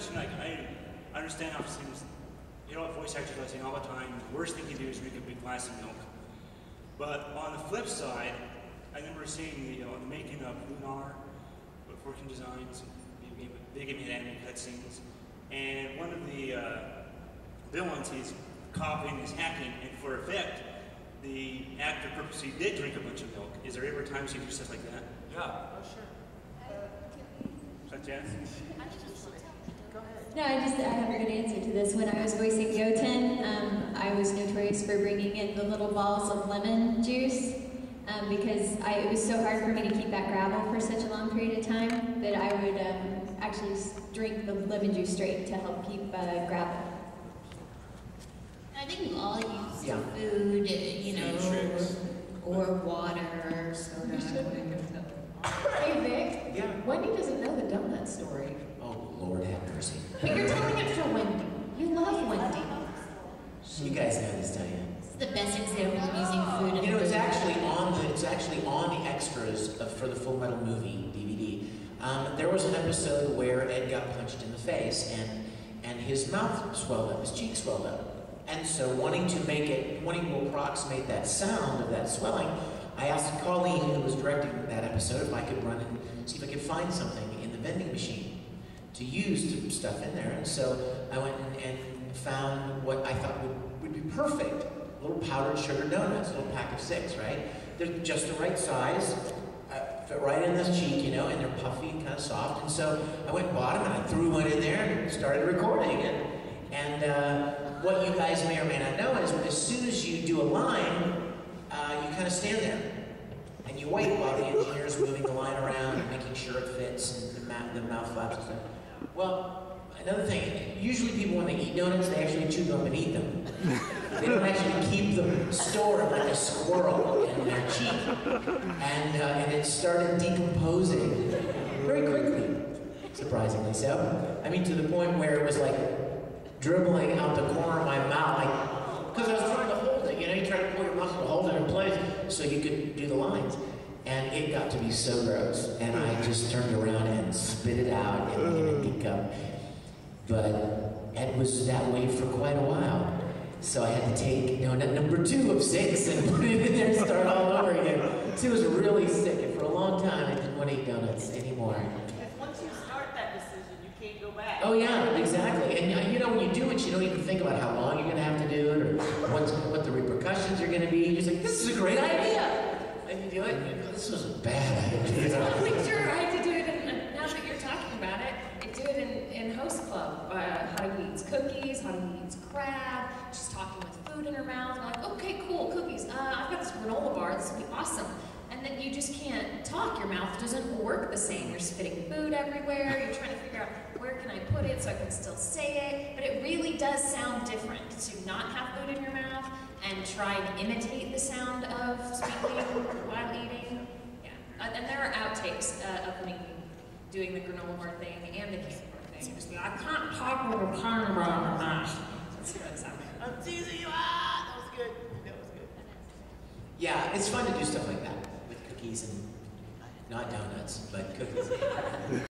question. Like, I, I understand how it seems, you know, voice actors are saying all the time. The worst thing you do is drink a big glass of milk. But on the flip side, I remember seeing the, you know, the making of Lunar with working designs. They gave me the anime cutscenes, and one of the uh, villains he's copying is hacking, and for effect, the actor purposely did drink a bunch of milk. Is there ever times you do stuff like that? Yeah. Oh, sure. Such as? No, I just I have a good answer to this. When I was voicing Goten, um, I was notorious for bringing in the little balls of lemon juice um, because I, it was so hard for me to keep that gravel for such a long period of time that I would um, actually drink the lemon juice straight to help keep uh, gravel. I think we all use Yeah. food, you know, or, water or water, soda. Hey Vic, Yeah. Wendy doesn't know the donut story. Oh, Lord have mercy. But you're telling it for Wendy. You love Wendy. You guys know this, don't you? It's the best example of using food You know, it's actually on the it's actually on the extras of, for the Full Metal movie DVD. Um, there was an episode where Ed got punched in the face and and his mouth swelled up, his cheek swelled up, and so wanting to make it, wanting to approximate that sound of that swelling, I asked Colleen, who was directing that episode, if I could run and see if I could find something in the vending machine to use to put stuff in there. And so I went and, and found what I thought would, would be perfect. Little powdered sugar donuts, a little pack of six, right? They're just the right size, uh, fit right in this cheek, you know, and they're puffy and kind of soft. And so I went and bought them and I threw one in there and started recording it. And uh, what you guys may or may not know is as soon as you do a line, stand there and you wait while the engineer's moving the line around making sure it fits and the, ma- the mouth flaps. Well, another thing, usually people when they eat donuts, they actually chew them and eat them. They don't actually keep them stored like a squirrel in their cheek. And, uh, and it started decomposing very quickly, surprisingly so. I mean, to the point where it was like dribbling out the corner of my mouth. Because I was trying to hold it, you know, you try to pull your muscle to hold it in place so you could do the lines. And it got to be so gross. And I just turned around and spit it out in, in a empty cup. But Ed was that way for quite a while. So I had to take donut number two of six and put it in there and start all over again. So it was really sick. And for a long time, I didn't want to eat donuts anymore. Because once you start that decision, you can't go back. Oh yeah, exactly. And uh, you know, when you do it, you don't even think about how long you're gonna have to do it or what's, what the repercussions are gonna be. You're just like, this is a great idea. Do it, and go, this was a bad idea. Well, Victor, I had to do it, in, now that you're talking about it, I do it in, in Host Club. Uh, Haruhi eats cookies, Haruhi eats crab, she's talking with food in her mouth. I'm like, okay, cool, cookies. Uh, I've got this granola bar, this will be awesome. And then you just can't talk, your mouth doesn't work the same. You're spitting food everywhere, you're trying to figure out where can I put it so I can still say it. But it really does sound different to not have food in your mouth and try and imitate the sound and there are outtakes uh, of me doing the granola bar thing and the candy bar thing. Just be like, I can't talk with a tongue around my mouth. That's what it sounds like. I'm teasing you. Ah, that was good. That was good. Yeah, it's fun to do stuff like that with cookies and not donuts, but cookies.